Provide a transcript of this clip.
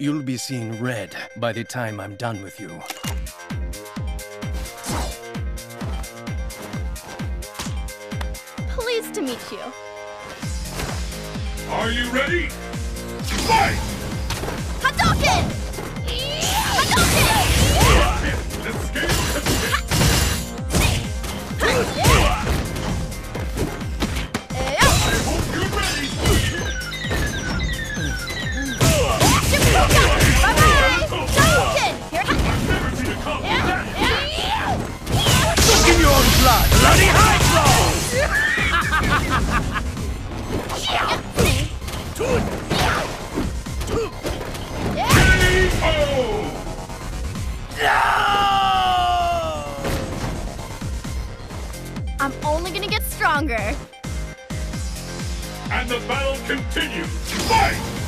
You'll be seeing red by the time I'm done with you. Pleased to meet you. Are you ready? Fight! Hadouken! I'm only gonna get stronger. And the battle continues. Fight!